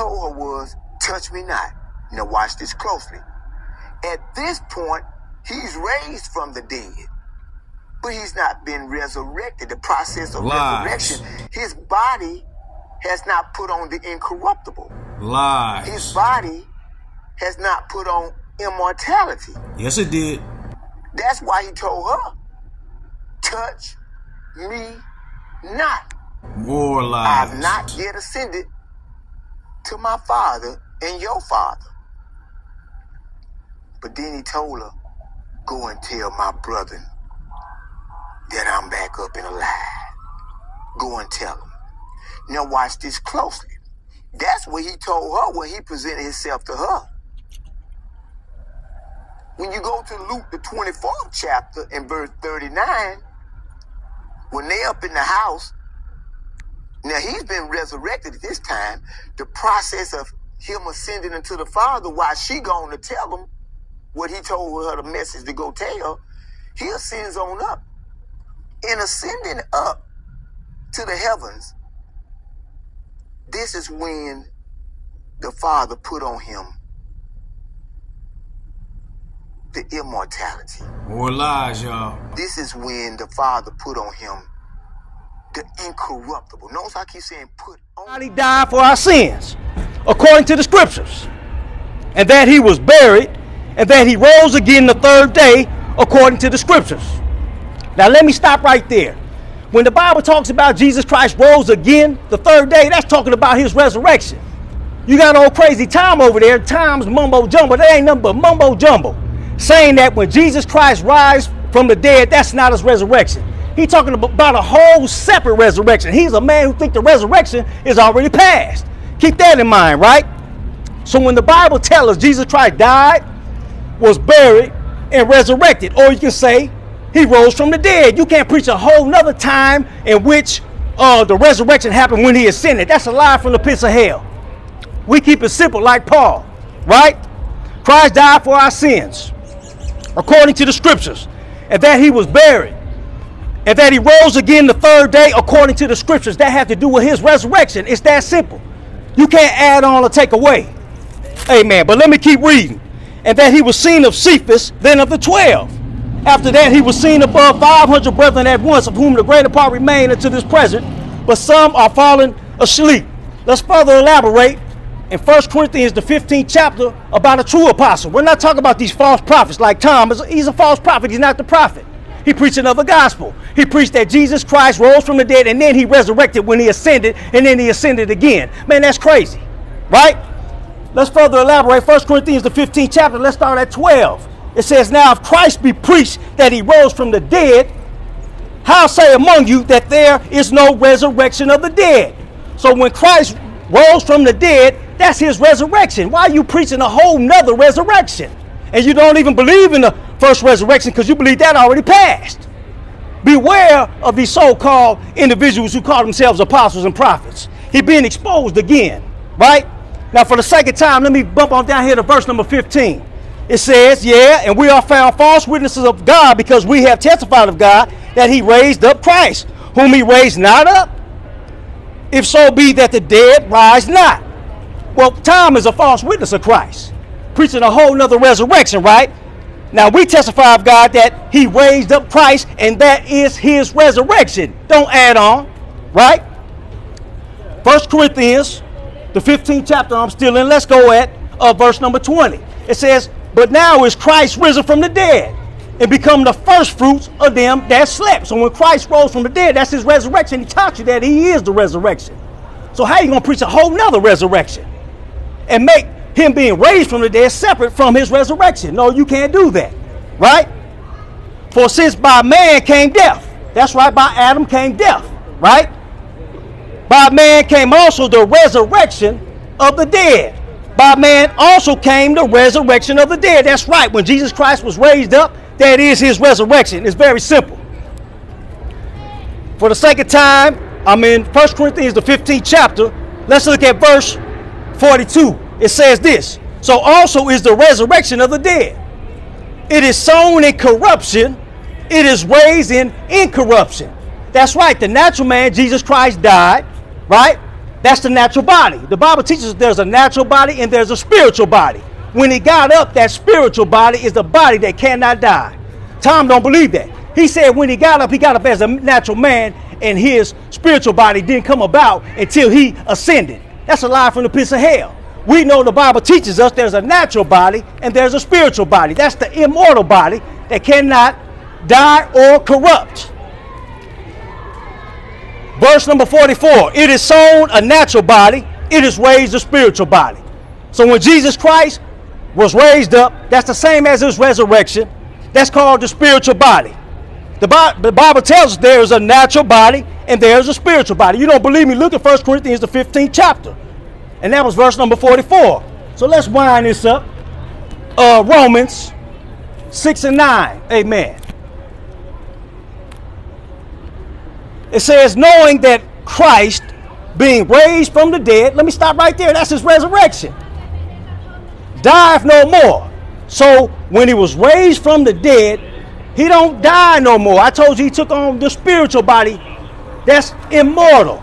told her was, touch me not. Now watch this closely. At this point, he's raised from the dead. But he's not been resurrected. The process of Lies. resurrection, his body has not put on the incorruptible. Lie. His body has not put on immortality. Yes, it did. That's why he told her, touch me not. More lies. I've not yet ascended to my father and your father. But then he told her, go and tell my brother that I'm back up and alive. Go and tell him. Now watch this closely. That's what he told her when he presented himself to her. When you go to Luke, the 24th chapter and verse 39, when they up in the house, now he's been resurrected at this time. The process of him ascending into the Father while she going to tell him what he told her the message to go tell, he ascends on up. In ascending up to the heavens, this is when the Father put on him the immortality. More lies, y'all. This is when the Father put on him the incorruptible. Notice I keep saying put on. He died for our sins, according to the scriptures, and that he was buried, and that he rose again the third day, according to the scriptures. Now, let me stop right there. When the Bible talks about Jesus Christ rose again the third day, that's talking about his resurrection. You got old crazy Tom over there, Tom's mumbo jumbo. That ain't nothing but mumbo jumbo. Saying that when Jesus Christ rise from the dead, that's not his resurrection. He talking about a whole separate resurrection. He's a man who think the resurrection is already past. Keep that in mind, right? So when the Bible tells us Jesus Christ died, was buried, and resurrected, or you can say he rose from the dead. You can't preach a whole nother time in which uh, the resurrection happened when he ascended. That's a lie from the pits of hell. We keep it simple like Paul, right? Christ died for our sins, according to the scriptures, and that he was buried, and that he rose again the third day, according to the scriptures. That have to do with his resurrection. It's that simple. You can't add on or take away. Amen. But let me keep reading. And that he was seen of Cephas, then of the twelve. After that, he was seen above 500 brethren at once, of whom the greater part remain unto this present, but some are fallen asleep. Let's further elaborate in 1 Corinthians, the 15th chapter, about a true apostle. We're not talking about these false prophets like Tom. He's a false prophet, he's not the prophet. He preached another gospel. He preached that Jesus Christ rose from the dead and then he resurrected when he ascended and then he ascended again. Man, that's crazy, right? Let's further elaborate. 1 Corinthians, the 15th chapter, let's start at 12. It says, Now if Christ be preached that he rose from the dead, how say among you that there is no resurrection of the dead? So when Christ rose from the dead, that's his resurrection. Why are you preaching a whole nother resurrection? And you don't even believe in the first resurrection because you believe that already passed. Beware of these so-called individuals who call themselves apostles and prophets. He being exposed again, right? Now, for the second time, let me bump on down here to verse number 15. It says, Yeah, and we are found false witnesses of God because we have testified of God that he raised up Christ, whom he raised not up. If so be that the dead rise not. Well, Tom is a false witness of Christ, preaching a whole nother resurrection, right? Now we testify of God that He raised up Christ, and that is His resurrection. Don't add on, right? First Corinthians, the 15th chapter. I'm still in. Let's go at uh, verse number 20. It says, "But now is Christ risen from the dead, and become the first fruits of them that slept." So when Christ rose from the dead, that's His resurrection. He taught you that He is the resurrection. So how you gonna preach a whole nother resurrection and make him being raised from the dead separate from his resurrection. No, you can't do that. Right? For since by man came death, that's right, by Adam came death, right? By man came also the resurrection of the dead. By man also came the resurrection of the dead. That's right. When Jesus Christ was raised up, that is his resurrection. It's very simple. For the second time, I'm in 1 Corinthians, the 15th chapter. Let's look at verse 42 it says this so also is the resurrection of the dead it is sown in corruption it is raised in incorruption that's right the natural man jesus christ died right That's the natural body. The Bible teaches there's a natural body and there's a spiritual body. When he got up, that spiritual body is the body that cannot die. Tom don't believe that. He said when he got up, he got up as a natural man, and his spiritual body didn't come about until he ascended. That's a lie from the pits of hell. We know the Bible teaches us there's a natural body and there's a spiritual body. That's the immortal body that cannot die or corrupt. Verse number 44 It is sown a natural body, it is raised a spiritual body. So when Jesus Christ was raised up, that's the same as his resurrection. That's called the spiritual body. The, Bible tells us there is a natural body and there is a spiritual body. You don't believe me? Look at 1 Corinthians, the 15th chapter. And that was verse number 44. So let's wind this up. Uh, Romans 6 and 9. Amen. It says, knowing that Christ, being raised from the dead, let me stop right there. That's his resurrection. Dieth no more. So when he was raised from the dead, he don't die no more. I told you he took on the spiritual body that's immortal.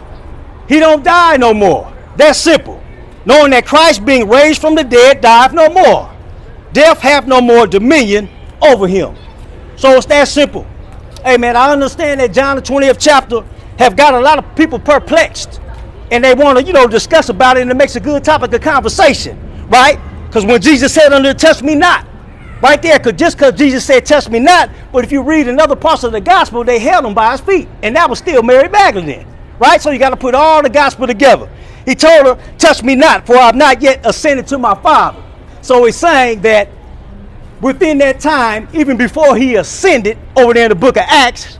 He don't die no more. That's simple. Knowing that Christ being raised from the dead dieth no more. Death hath no more dominion over him. So it's that simple. Man, I understand that John the 20th chapter have got a lot of people perplexed. And they want to, you know, discuss about it and it makes a good topic of conversation, right? Because when Jesus said under test me not, right there, cause just because Jesus said test me not, but if you read in other parts of the gospel, they held him by his feet. And that was still Mary Magdalene, right? So you got to put all the gospel together. He told her, touch me not, for I've not yet ascended to my Father. So he's saying that within that time, even before he ascended over there in the book of Acts,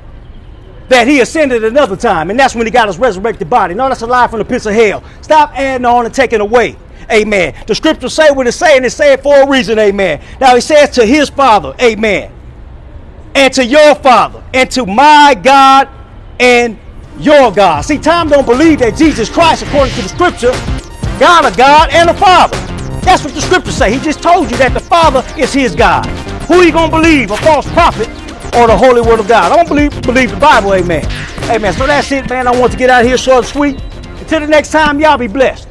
that he ascended another time, and that's when he got his resurrected body. No, that's a lie from the pits of hell. Stop adding on and taking away. Amen. The scriptures say what it's saying, it's saying for a reason, amen. Now he says to his father, amen. And to your father, and to my God and your God. See, Tom don't believe that Jesus Christ, according to the scripture, God a God and a Father. That's what the scriptures say. He just told you that the Father is his God. Who you gonna believe, a false prophet or the holy word of God? I don't believe believe the Bible, amen. Amen. So that's it, man. I want to get out of here short and sweet. Until the next time, y'all be blessed.